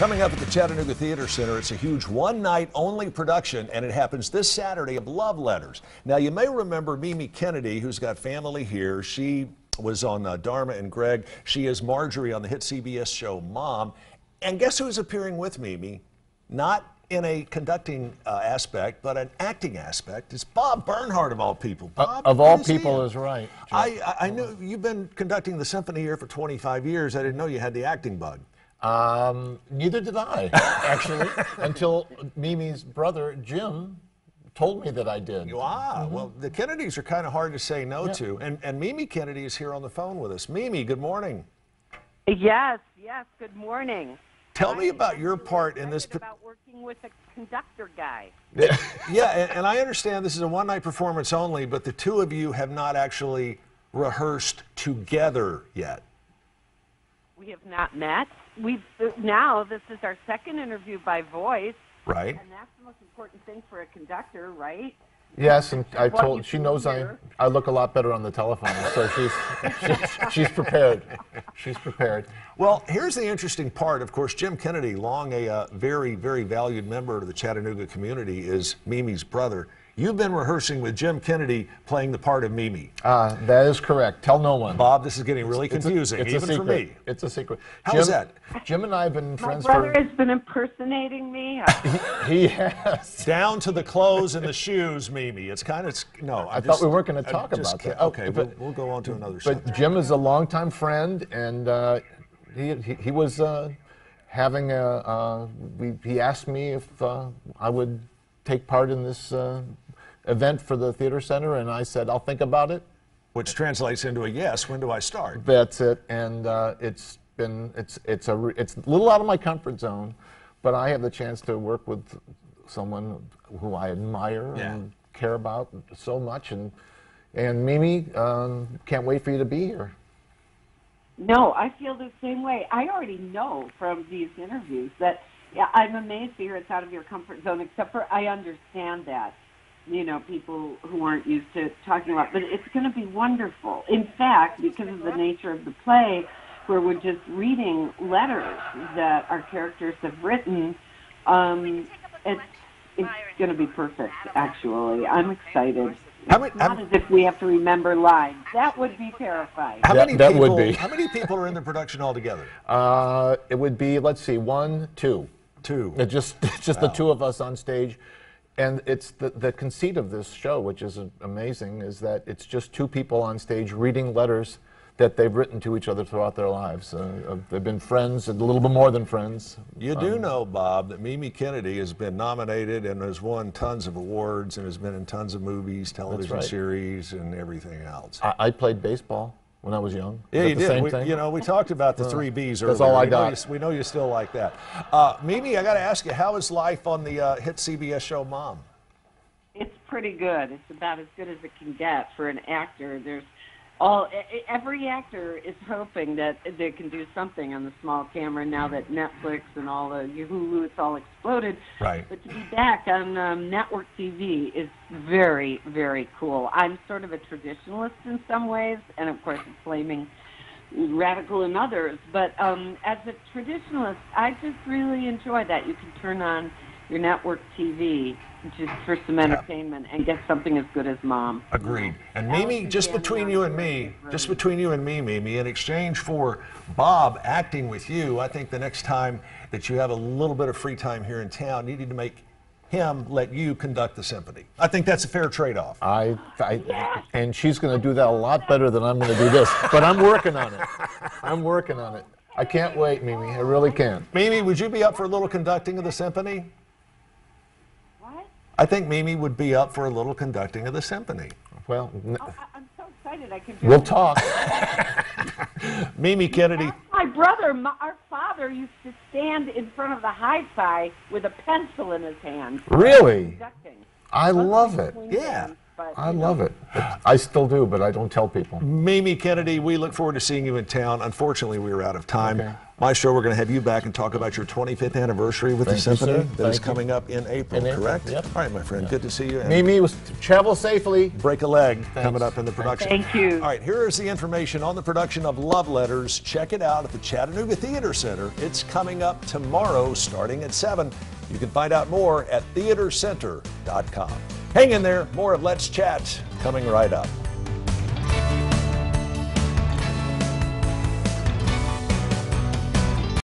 Coming up at the Chattanooga Theatre Centre, it's a huge one night only production, and it happens this Saturday of Love Letters. Now, you may remember Mimi Kennedy, who's got family here. She was on uh, Dharma and Greg. She is Marjorie on the hit CBS show Mom. And guess who's appearing with Mimi? Not in a conducting uh, aspect, but an acting aspect. It's Bob Bernhardt of all people. Uh, Bob, of all see people is right. I, I I knew you've been conducting the symphony here for 25 years. I didn't know you had the acting bug. Um, neither did I, actually, until Mimi's brother Jim told me that I did. Ah, well, the Kennedys are kind of hard to say no Yeah. to. And, and Mimi Kennedy is here on the phone with us. Mimi, good morning. Yes, yes. Good morning. Tell me I'm about your part in this. excited about working with a conductor guy. yeah, and, and I understand this is a one night performance only, but the two of you have not actually rehearsed together yet. We have not met. We've now this is our second interview by voice, Right? and that's the most important thing for a conductor, right? Yes, and I What told she knows I. I look a lot better on the telephone, so she's she's, she's prepared. She's prepared. Well, here's the interesting part. Of course, Jim Kennedy, long a uh, very, very valued member of the Chattanooga community, is Mimi's brother. You've been rehearsing with Jim Kennedy playing the part of Mimi. Uh, that is correct. Tell no one. Bob, this is getting really It's confusing, it's a even for secret. me. It's a secret. How Jim, is that? Jim and I have been My friends brother has been impersonating me. He has. Down to the clothes and the shoes, Mimi. It's kind of no. I thought we weren't gonna talk about that. Okay, But- we'll, we'll go on to another But subject. Jim is a longtime friend, and uh, he, he he was uh, having a. Uh, we, he asked me if uh, I would take part in this uh, event for the theater center, and I said I'll think about it. Which translates into a yes. When do I start? That's it, and uh, it's been it's it's a it's a little out of my comfort zone, but I have the chance to work with someone who I admire Yeah. and care about so much, and and Mimi, um, can't wait for you to be here. No, I feel the same way. I already know from these interviews that yeah, I'm amazed to hear it's out of your comfort zone, except for I understand that. You know, people who aren't used to talking about, but it's going to be wonderful. In fact, because of the nature of the play, where we're just reading letters that our characters have written, um, it's it's going to be perfect. Actually, I'm excited. How many- It's not how- as if we have to remember lines. That would be terrifying. How That- many that people? would be. How many people are in the production altogether? Uh, it would be let's see, one, two. Two. It just it's just the two of us on stage, and it's the the conceit of this show, which is amazing, is that it's just two people on stage reading letters that they've written to each other throughout their lives. Uh, uh, they've been friends, a little bit more than friends. You do know, Bob, that Mimi Kennedy has been nominated and has won tons of awards and has been in tons of movies, television right. series, and everything else. I, I played baseball when I was young. Yeah, you the did. same We, thing? you know, we talked about the three Bs earlier. that's all I we know got. you- we know you still like that. Uh, Mimi, I got to ask you, how is life on the uh, hit CBS show Mom? It's pretty good. It's about as good as it can get for an actor. There's all every actor is hoping that they can do something on the small camera now that Netflix and all the Hulu it's all exploded. Right. But to be back on um, network TV is very very cool. I'm sort of a traditionalist in some ways, and of course a flaming radical in others. But um, as a traditionalist, I just really enjoy that you can turn on your network TV just for some entertainment and get something as good as Mom. Agreed. And Mimi, just between you and me, road. just between you and me, Mimi, in exchange for Bob acting with you, I think the next time that you have a little bit of free time here in town, you need to make him let you conduct the symphony. I think that's a fair trade-off. I, I and she's going to do that a lot better than I'm going to do this. But I'm working on it. I'm working on it. I can't wait, Mimi. I really can't. Mimi, would you be up for a little conducting of the symphony? I think Mimi would be up for a little conducting of the symphony. Well, n- Oh, I- I'm so excited I can do we'll it. talk. Mimi Kennedy, My brother, my, our father, used to stand in front of the hi-fi with a pencil in his hand. Really? Conducting. I love it. Yeah. But I you know. love it. I still do, but I don't tell people. Mimi Kennedy, we look forward to seeing you in town. Unfortunately, we are out of time. Okay. show, we're going to have you back and talk about your 25th anniversary with Thank the symphony sir. that is Thank you. coming up in April, In April, correct? yep. All right, my friend. Good to see you. and Mimi was travel safely. Break a leg coming up in the production. Thank you. All right, here is the information on the production of Love Letters. Check it out at the Chattanooga Theatre Centre. It's coming up tomorrow starting at 7. You can find out more at theatrecentre.com. Hang in there. More of Let's Chatt coming right up.